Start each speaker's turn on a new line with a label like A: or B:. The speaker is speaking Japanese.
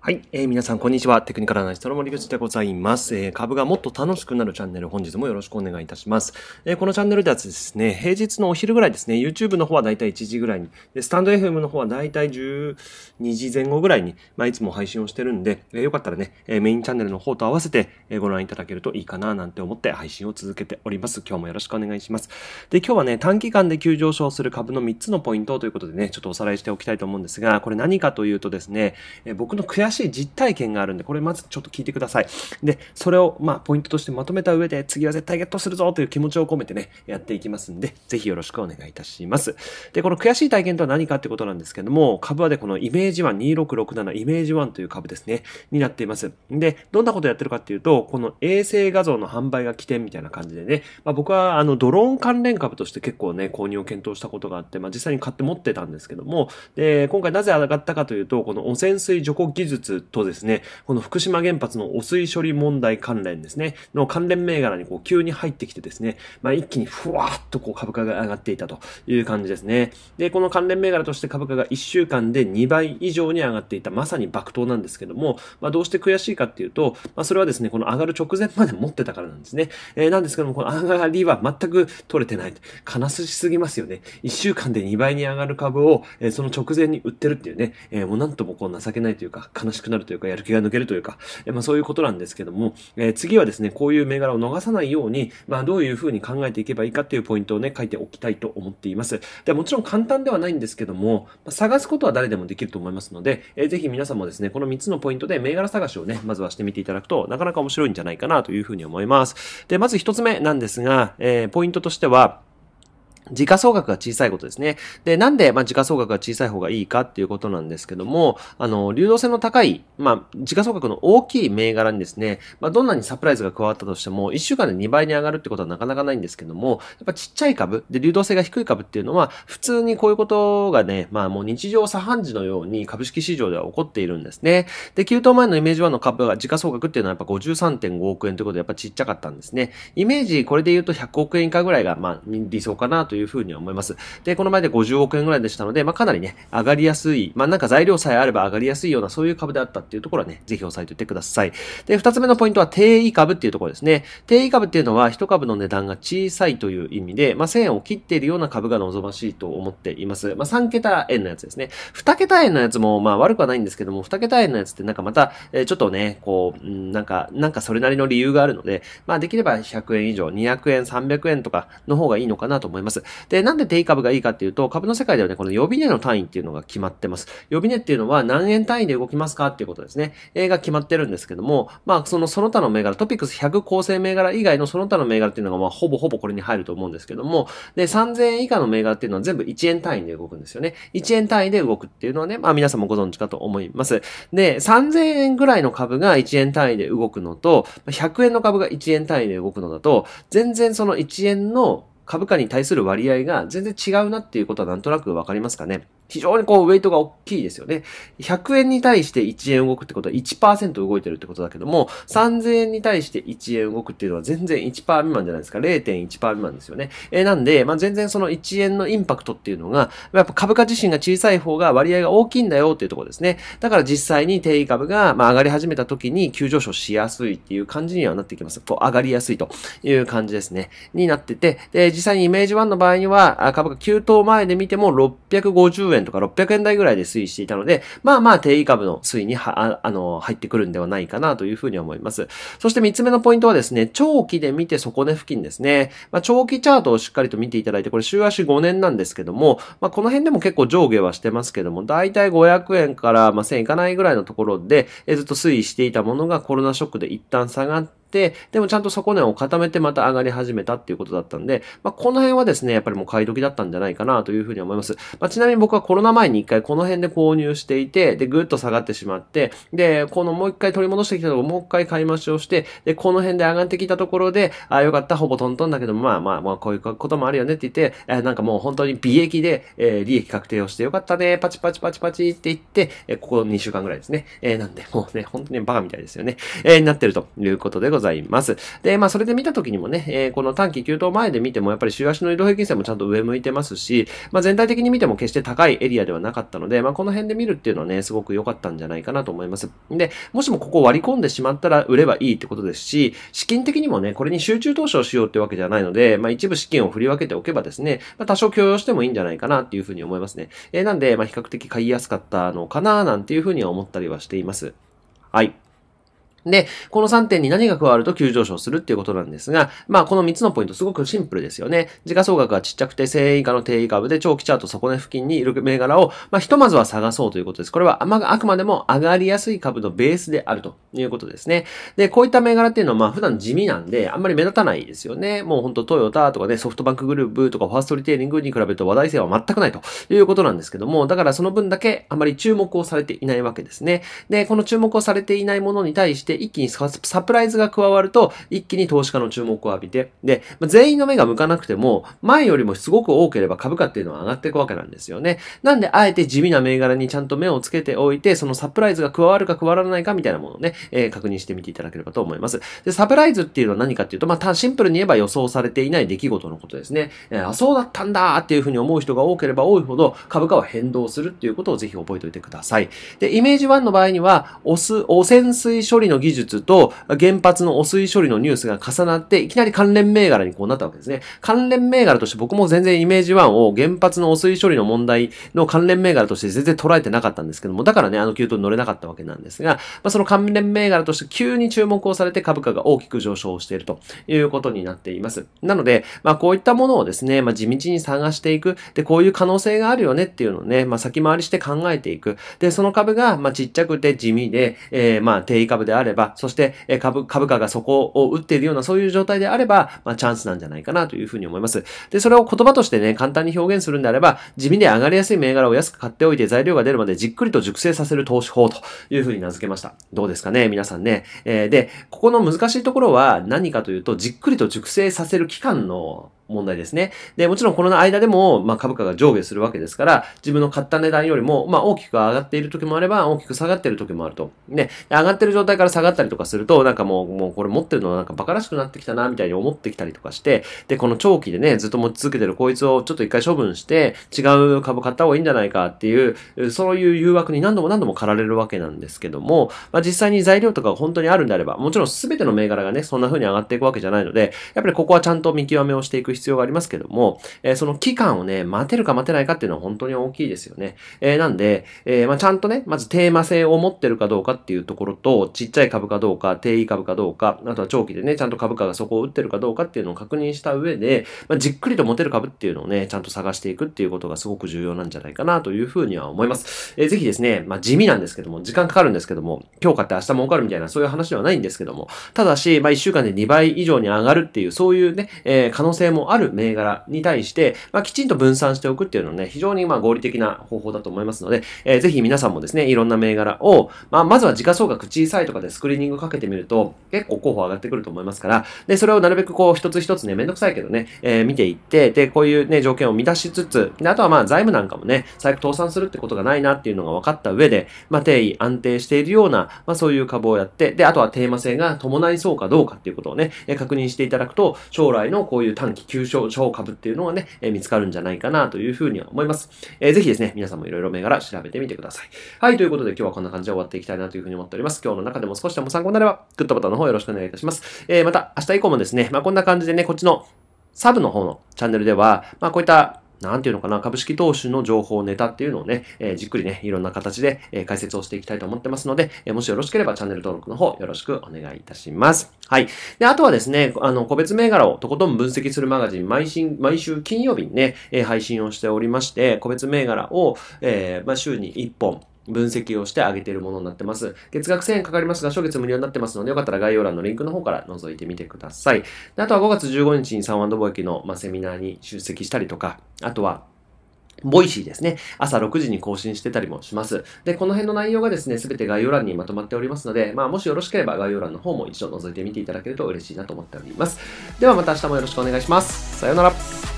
A: はい、えー、皆さんこんにちは。テクニカルアナリストの森口でございます、えー。株がもっと楽しくなるチャンネル、本日もよろしくお願いいたします。えー、このチャンネルではですね、平日のお昼ぐらいですね、YouTube の方はだいたい1時ぐらいに、でスタンド FM の方はだいたい12時前後ぐらいに、まあ、いつも配信をしてるんで、えー、よかったらね、えー、メインチャンネルの方と合わせて、えー、ご覧いただけるといいかななんて思って配信を続けております。今日もよろしくお願いします。で、今日はね、短期間で急上昇する株の3つのポイントということでね、ちょっとおさらいしておきたいと思うんですが、これ何かというとですね、えー、僕の悔しい実体験があるんで、これまずちょっと聞いてください。で、それを、まあ、ポイントとしてまとめた上で、次は絶対ゲットするぞという気持ちを込めてね、やっていきますんで、ぜひよろしくお願いいたします。で、この悔しい体験とは何かってことなんですけども、株はでこのイメージ1、2667イメージ1という株ですね、になっています。で、どんなことやってるかっていうと、この衛星画像の販売が起点みたいな感じでね、まあ、僕はあのドローン関連株として結構ね、購入を検討したことがあって、まあ、実際に買って持ってたんですけども、で、今回なぜ上がったかというと、この汚染水除去技術とですね、この福島原発の汚水処理問題関連ですね、の関連銘柄にこう急に入ってきてですね、まあ、一気にふわーっとこう株価が上がっていたという感じですね。で、この関連銘柄として株価が1週間で2倍以上に上がっていた、まさに爆投なんですけども、まあ、どうして悔しいかっていうと、まあ、それはですね、この上がる直前まで持ってたからなんですね。えー、なんですけども、この上がりは全く取れてない。悲しすぎますよね。1週間で2倍に上がる株を、えー、その直前に売ってるっていうね、えー、もうなんともこう情けないというか、悲しくなるというか、やる気が抜けるというか、えー、まあ、そういうことなんですけども、えー、次はですね、こういう銘柄を逃さないように、まあ、どういうふうに考えていけばいいかっていうポイントをね、書いておきたいと思っています。でもちろん簡単ではないんですけども、まあ、探すことは誰でもできると思いますので、えー、ぜひ皆さんもですね、この3つのポイントで銘柄探しをね、まずはしてみていただくと、なかなか面白いんじゃないかなというふうに思います。で、まず1つ目なんですが、えー、ポイントとしては、時価総額が小さいことですね。で、なんで、まあ、時価総額が小さい方がいいかっていうことなんですけども、あの、流動性の高い、まあ、時価総額の大きい銘柄にですね、まあ、どんなにサプライズが加わったとしても、1週間で2倍に上がるってことはなかなかないんですけども、やっぱちっちゃい株、で、流動性が低い株っていうのは、普通にこういうことがね、まあ、もう日常茶飯事のように株式市場では起こっているんですね。で、9等前のイメージ1の株が時価総額っていうのはやっぱ53.5億円ということで、やっぱちっちゃかったんですね。イメージ、これで言うと100億円以下ぐらいが、まあ、理想かなというというふうに思います。で、この前で50億円ぐらいでしたので、まあ、かなりね、上がりやすい、まあ、なんか材料さえあれば上がりやすいような、そういう株であったっていうところはね、ぜひ押さえておいてください。で、二つ目のポイントは定位株っていうところですね。定位株っていうのは、一株の値段が小さいという意味で、まあ、1000円を切っているような株が望ましいと思っています。まあ、3桁円のやつですね。2桁円のやつも、まあ、悪くはないんですけども、2桁円のやつってなんかまた、えー、ちょっとね、こう、なんか、なんかそれなりの理由があるので、まあ、できれば100円以上、200円、300円とかの方がいいのかなと思います。で、なんで定位株がいいかっていうと、株の世界ではね、この予備値の単位っていうのが決まってます。予備値っていうのは何円単位で動きますかっていうことですね。A が決まってるんですけども、まあ、そのその他の銘柄、トピックス100構成銘柄以外のその他の銘柄っていうのが、まあ、ほぼほぼこれに入ると思うんですけども、で、3000円以下の銘柄っていうのは全部1円単位で動くんですよね。1円単位で動くっていうのはね、まあ、皆さんもご存知かと思います。で、3000円ぐらいの株が1円単位で動くのと、100円の株が1円単位で動くのだと、全然その1円の株価に対する割合が全然違うなっていうことはなんとなくわかりますかね？非常にこう、ウェイトが大きいですよね。100円に対して1円動くってことは1%動いてるってことだけども、3000円に対して1円動くっていうのは全然1%未満じゃないですか。0.1%未満ですよね。えー、なんで、まあ、全然その1円のインパクトっていうのが、やっぱ株価自身が小さい方が割合が大きいんだよっていうところですね。だから実際に定位株が、まあ、上がり始めた時に急上昇しやすいっていう感じにはなってきます。こう、上がりやすいという感じですね。になってて、で、実際にイメージ1の場合には、株価急騰前で見ても650円円とか600円台ぐらいで推移していたので、まあまあ定位株の推移には、あの、入ってくるんではないかなというふうに思います。そして3つ目のポイントはですね、長期で見て底値付近ですね。まあ、長期チャートをしっかりと見ていただいて、これ週足5年なんですけども、まあ、この辺でも結構上下はしてますけども、だいたい500円からまあ1000いかないぐらいのところで、えずっと推移していたものがコロナショックで一旦下がって、、でもちゃんと底値を固めてまた上がり始めたっていうことだったんで、まあ、この辺はですね、やっぱりもう買い時だったんじゃないかなというふうに思います。まあ、ちなみに僕はコロナ前に一回この辺で購入していて、で、ぐっと下がってしまって、で、このもう一回取り戻してきたところもう一回買い増しをして、で、この辺で上がってきたところで、ああ、よかった、ほぼトントンだけど、まあまあまあ、こういうこともあるよねって言って、えー、なんかもう本当に美益で、えー、利益確定をしてよかったね、パチパチパチパチって言って、えー、ここ2週間ぐらいですね。えー、なんで、もうね、本当にバカみたいですよね。えー、なってるということでございます。ございます。で、まあ、それで見た時にもね、えー、この短期急騰前で見ても、やっぱり週足の移動平均線もちゃんと上向いてますし、まあ、全体的に見ても決して高いエリアではなかったので、まあ、この辺で見るっていうのはね、すごく良かったんじゃないかなと思います。で、もしもここ割り込んでしまったら売ればいいってことですし、資金的にもね、これに集中投資をしようってわけじゃないので、まあ、一部資金を振り分けておけばですね、まあ、多少許容してもいいんじゃないかなっていうふうに思いますね。えー、なんで、まあ、比較的買いやすかったのかななんていうふうには思ったりはしています。はい。で、この3点に何が加わると急上昇するっていうことなんですが、まあこの3つのポイントすごくシンプルですよね。時価総額がちっちゃくて1000円以下の定位株で長期チャート底値付近にいる銘柄を、まあひとまずは探そうということです。これは、まあ、あくまでも上がりやすい株のベースであるということですね。で、こういった銘柄っていうのはまあ普段地味なんで、あんまり目立たないですよね。もうほんとトヨタとかね、ソフトバンクグループとかファーストリテイリングに比べると話題性は全くないということなんですけども、だからその分だけあまり注目をされていないわけですね。で、この注目をされていないものに対して一気にサプライズが加わると、一気に投資家の注目を浴びて、で、全員の目が向かなくても、前よりもすごく多ければ株価っていうのは上がっていくわけなんですよね。なんで、あえて地味な銘柄にちゃんと目をつけておいて、そのサプライズが加わるか加わらないかみたいなものをね、えー、確認してみていただければと思います。で、サプライズっていうのは何かっていうと、まあ、シンプルに言えば予想されていない出来事のことですね。えー、あ、そうだったんだっていうふうに思う人が多ければ多いほど、株価は変動するっていうことをぜひ覚えておいてください。で、イメージ1の場合には、汚水、汚染水処理の技技術と原発の汚水処理のニュースが重なって、いきなり関連銘柄にこうなったわけですね。関連銘柄として僕も全然イメージ1を原発の汚水処理の問題の関連銘柄として全然捉えてなかったんですけども、だからね、あの急騰に乗れなかったわけなんですが、まあ、その関連銘柄として急に注目をされて株価が大きく上昇しているということになっています。なので、まあこういったものをですね、まあ地道に探していく。で、こういう可能性があるよねっていうのをね、まあ先回りして考えていく。で、その株が、まあちっちゃくて地味で、えー、まあ定位株であれば、そして、株、株価がそこを打っているようなそういう状態であれば、まあチャンスなんじゃないかなというふうに思います。で、それを言葉としてね、簡単に表現するんであれば、地味で上がりやすい銘柄を安く買っておいて材料が出るまでじっくりと熟成させる投資法というふうに名付けました。どうですかね皆さんね。えー、で、ここの難しいところは何かというと、じっくりと熟成させる期間の問題ですね。で、もちろんこの間でも、まあ、株価が上下するわけですから、自分の買った値段よりも、まあ、大きく上がっている時もあれば、大きく下がっている時もあると。ね、上がってる状態から下がったりとかすると、なんかもう、もうこれ持ってるのはなんか馬鹿らしくなってきたな、みたいに思ってきたりとかして、で、この長期でね、ずっと持ち続けてるこいつをちょっと一回処分して、違う株買った方がいいんじゃないかっていう、そういう誘惑に何度も何度も駆られるわけなんですけども、まあ、実際に材料とかが本当にあるんであれば、もちろん全ての銘柄がね、そんな風に上がっていくわけじゃないので、やっぱりここはちゃんと見極めをしていく必要がありますけども、えー、その期間をね、待てるか待てないかっていうのは本当に大きいですよね。えー、なんで、えー、まあ、ちゃんとね、まずテーマ性を持ってるかどうかっていうところと、ちっちゃい株かどうか、定位株かどうか、あとは長期でね、ちゃんと株価がそこを打ってるかどうかっていうのを確認した上で、まあ、じっくりと持てる株っていうのをね、ちゃんと探していくっていうことがすごく重要なんじゃないかなというふうには思います。えー、ぜひですね、まあ、地味なんですけども、時間かかるんですけども、今日買って明日儲かるみたいなそういう話ではないんですけども、ただし、まあ、1週間で2倍以上に上がるっていう、そういうね、えー、可能性もある銘柄に対して、まあ、きちんと分散しておくっていうのはね、非常にまあ合理的な方法だと思いますので、えー、ぜひ皆さんもですね、いろんな銘柄を、まあ、まずは時価総額小さいとかでスクリーニングかけてみると、結構候補上がってくると思いますから、で、それをなるべくこう、一つ一つね、めんどくさいけどね、えー、見ていって、で、こういうね、条件を満たしつつ、で、あとはまあ、財務なんかもね、最悪倒産するってことがないなっていうのが分かった上で、まあ、定位、安定しているような、まあ、そういう株をやって、で、あとはテーマ性が伴いそうかどうかっていうことをね、え確認していただくと、将来のこういう短期急昇株っていうのはね、え見つかるんじゃないかなというふうには思います。えー、ぜひですね、皆さんもいろいろ銘柄調べてみてください。はい、ということで今日はこんな感じで終わっていきたいなというふうに思っております。今日の中でも少しでも参考になれば、グッドボタンの方よろしくお願いいたします。えー、また明日以降もですね、まあ、こんな感じでね、こっちのサブの方のチャンネルでは、まあ、こういったなんていうのかな、株式投資の情報ネタっていうのをね、えー、じっくりね、いろんな形で、えー、解説をしていきたいと思ってますので、えー、もしよろしければチャンネル登録の方よろしくお願いいたします。はい。で、あとはですね、あの、個別銘柄をとことん分析するマガジン、毎週、毎週金曜日にね、えー、配信をしておりまして、個別銘柄を、えー、まあ、週に1本、分析をしてあげているものになってます。月額1000円かかりますが、初月無料になってますので、よかったら概要欄のリンクの方から覗いてみてください。であとは5月15日にサンワード貿易の、まあ、セミナーに出席したりとか、あとは、 Voicy ですね。朝6時に更新してたりもします。で、この辺の内容がですね、すべて概要欄にまとまっておりますので、まあ、もしよろしければ概要欄の方も一度覗いてみていただけると嬉しいなと思っております。ではまた明日もよろしくお願いします。さようなら。